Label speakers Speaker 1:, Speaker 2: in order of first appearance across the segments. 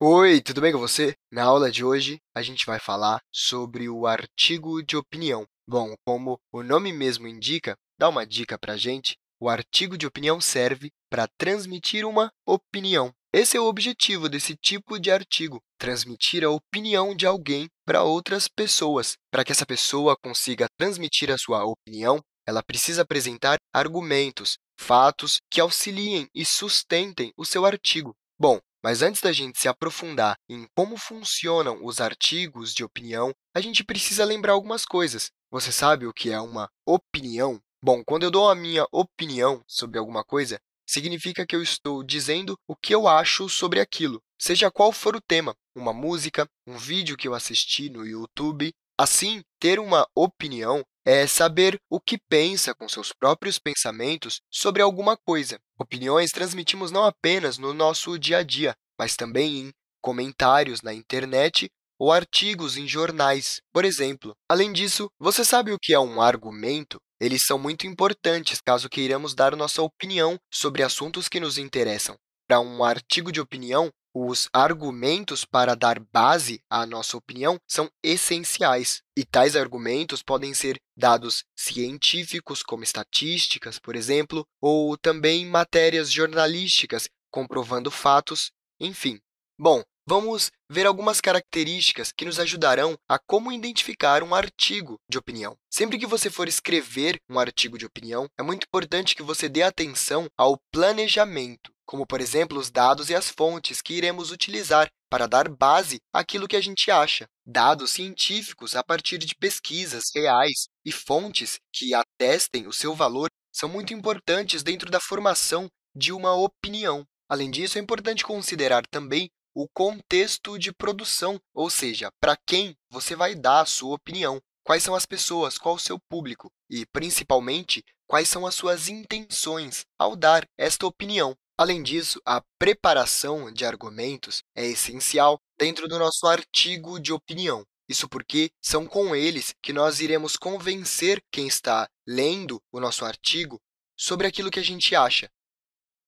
Speaker 1: Oi, tudo bem com você? Na aula de hoje, a gente vai falar sobre o artigo de opinião. Bom, como o nome mesmo indica, dá uma dica para a gente, o artigo de opinião serve para transmitir uma opinião. Esse é o objetivo desse tipo de artigo, transmitir a opinião de alguém para outras pessoas. Para que essa pessoa consiga transmitir a sua opinião, ela precisa apresentar argumentos, fatos que auxiliem e sustentem o seu artigo. Bom, mas antes da gente se aprofundar em como funcionam os artigos de opinião, a gente precisa lembrar algumas coisas. Você sabe o que é uma opinião? Bom, quando eu dou a minha opinião sobre alguma coisa, significa que eu estou dizendo o que eu acho sobre aquilo, seja qual for o tema, uma música, um vídeo que eu assisti no YouTube. Assim, ter uma opinião é saber o que pensa com seus próprios pensamentos sobre alguma coisa. Opiniões transmitimos não apenas no nosso dia a dia, mas também em comentários na internet ou artigos em jornais, por exemplo. Além disso, você sabe o que é um argumento? Eles são muito importantes caso queiramos dar nossa opinião sobre assuntos que nos interessam. Para um artigo de opinião, os argumentos para dar base à nossa opinião são essenciais, e tais argumentos podem ser dados científicos, como estatísticas, por exemplo, ou também matérias jornalísticas comprovando fatos, enfim. Bom, vamos ver algumas características que nos ajudarão a como identificar um artigo de opinião. Sempre que você for escrever um artigo de opinião, é muito importante que você dê atenção ao planejamento como, por exemplo, os dados e as fontes que iremos utilizar para dar base àquilo que a gente acha. Dados científicos a partir de pesquisas reais e fontes que atestem o seu valor são muito importantes dentro da formação de uma opinião. Além disso, é importante considerar também o contexto de produção, ou seja, para quem você vai dar a sua opinião, quais são as pessoas, qual o seu público e, principalmente, quais são as suas intenções ao dar esta opinião. Além disso, a preparação de argumentos é essencial dentro do nosso artigo de opinião. Isso porque são com eles que nós iremos convencer quem está lendo o nosso artigo sobre aquilo que a gente acha.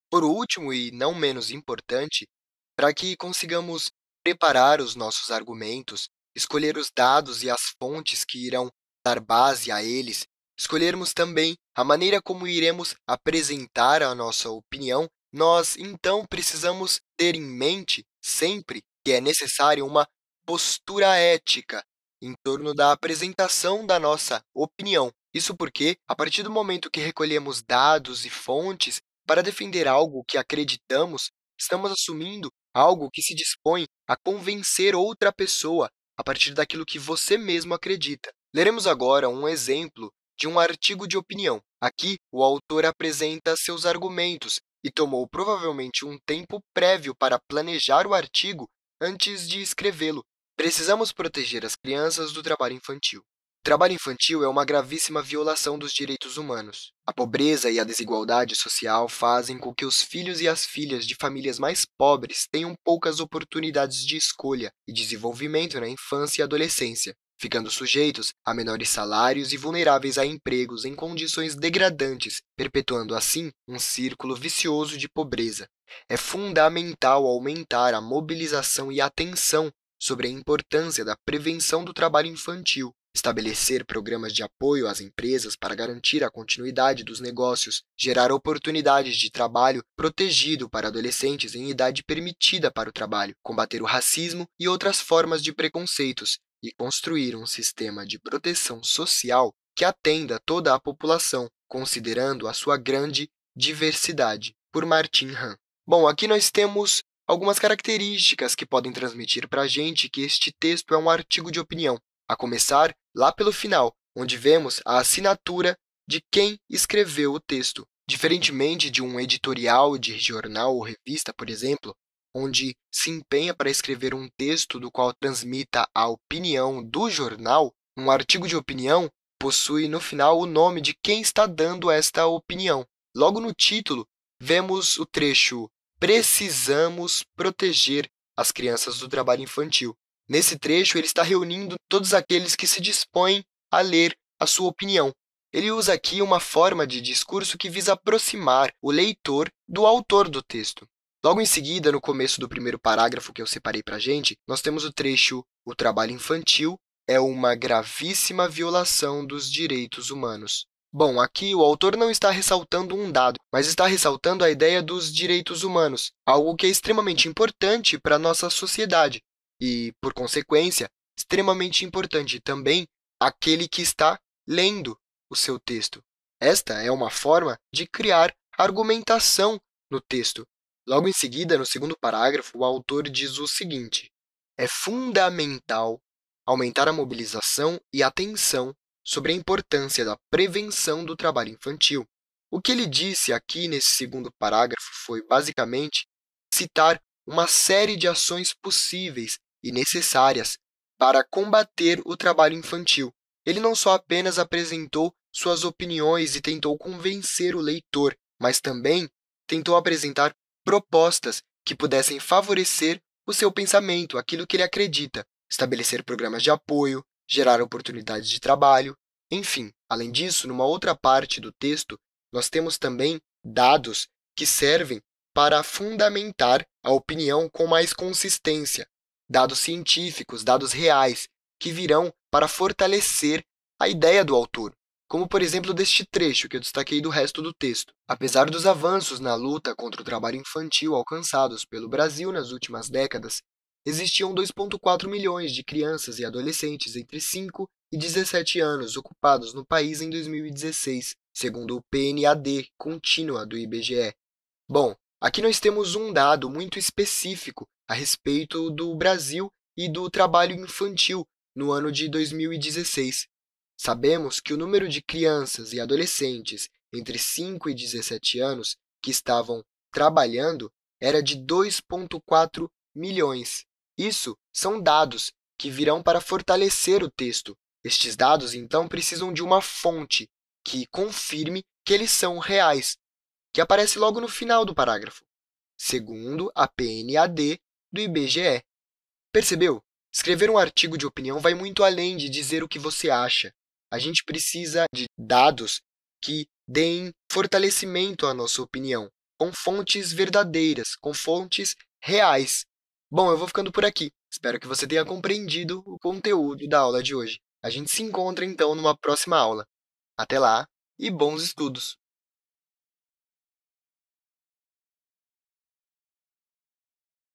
Speaker 1: Por último, e não menos importante, para que consigamos preparar os nossos argumentos, escolher os dados e as fontes que irão dar base a eles, escolhermos também a maneira como iremos apresentar a nossa opinião nós, então, precisamos ter em mente sempre que é necessária uma postura ética em torno da apresentação da nossa opinião. Isso porque, a partir do momento que recolhemos dados e fontes para defender algo que acreditamos, estamos assumindo algo que se dispõe a convencer outra pessoa a partir daquilo que você mesmo acredita. Leremos agora um exemplo de um artigo de opinião. Aqui, o autor apresenta seus argumentos e tomou provavelmente um tempo prévio para planejar o artigo antes de escrevê-lo. Precisamos proteger as crianças do trabalho infantil. O trabalho infantil é uma gravíssima violação dos direitos humanos. A pobreza e a desigualdade social fazem com que os filhos e as filhas de famílias mais pobres tenham poucas oportunidades de escolha e desenvolvimento na infância e adolescência ficando sujeitos a menores salários e vulneráveis a empregos em condições degradantes, perpetuando assim um círculo vicioso de pobreza. É fundamental aumentar a mobilização e atenção sobre a importância da prevenção do trabalho infantil, estabelecer programas de apoio às empresas para garantir a continuidade dos negócios, gerar oportunidades de trabalho protegido para adolescentes em idade permitida para o trabalho, combater o racismo e outras formas de preconceitos, e construir um sistema de proteção social que atenda toda a população, considerando a sua grande diversidade, por Martin Han. Bom, aqui nós temos algumas características que podem transmitir para a gente que este texto é um artigo de opinião, a começar lá pelo final, onde vemos a assinatura de quem escreveu o texto. Diferentemente de um editorial de jornal ou revista, por exemplo, onde se empenha para escrever um texto do qual transmita a opinião do jornal, um artigo de opinião possui no final o nome de quem está dando esta opinião. Logo no título, vemos o trecho Precisamos proteger as crianças do trabalho infantil. Nesse trecho, ele está reunindo todos aqueles que se dispõem a ler a sua opinião. Ele usa aqui uma forma de discurso que visa aproximar o leitor do autor do texto. Logo em seguida, no começo do primeiro parágrafo que eu separei para a gente, nós temos o trecho O trabalho infantil é uma gravíssima violação dos direitos humanos. Bom, aqui o autor não está ressaltando um dado, mas está ressaltando a ideia dos direitos humanos, algo que é extremamente importante para a nossa sociedade e, por consequência, extremamente importante também aquele que está lendo o seu texto. Esta é uma forma de criar argumentação no texto. Logo em seguida, no segundo parágrafo, o autor diz o seguinte: é fundamental aumentar a mobilização e atenção sobre a importância da prevenção do trabalho infantil. O que ele disse aqui nesse segundo parágrafo foi, basicamente, citar uma série de ações possíveis e necessárias para combater o trabalho infantil. Ele não só apenas apresentou suas opiniões e tentou convencer o leitor, mas também tentou apresentar propostas que pudessem favorecer o seu pensamento, aquilo que ele acredita, estabelecer programas de apoio, gerar oportunidades de trabalho, enfim. Além disso, numa outra parte do texto, nós temos também dados que servem para fundamentar a opinião com mais consistência, dados científicos, dados reais, que virão para fortalecer a ideia do autor, como, por exemplo, deste trecho que eu destaquei do resto do texto. Apesar dos avanços na luta contra o trabalho infantil alcançados pelo Brasil nas últimas décadas, existiam 2,4 milhões de crianças e adolescentes entre 5 e 17 anos ocupados no país em 2016, segundo o PNAD contínua do IBGE. Bom, aqui nós temos um dado muito específico a respeito do Brasil e do trabalho infantil no ano de 2016. Sabemos que o número de crianças e adolescentes entre 5 e 17 anos que estavam trabalhando era de 2,4 milhões. Isso são dados que virão para fortalecer o texto. Estes dados, então, precisam de uma fonte que confirme que eles são reais, que aparece logo no final do parágrafo, segundo a PNAD do IBGE. Percebeu? Escrever um artigo de opinião vai muito além de dizer o que você acha. A gente precisa de dados que deem fortalecimento à nossa opinião, com fontes verdadeiras, com fontes reais. Bom, eu vou ficando por aqui. Espero que você tenha compreendido o conteúdo da aula de hoje. A gente se encontra, então, numa próxima aula. Até lá e bons estudos!